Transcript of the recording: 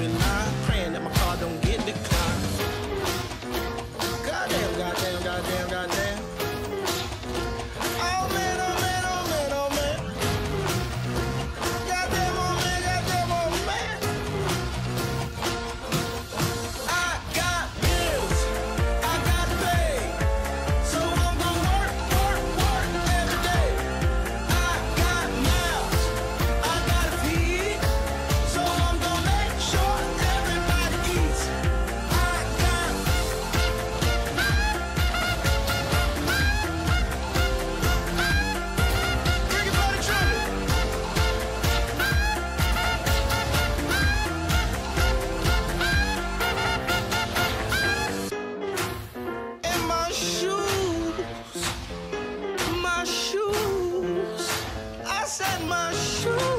in praying that my car don't get declined. Goddamn, goddamn, goddamn, goddamn. machuca.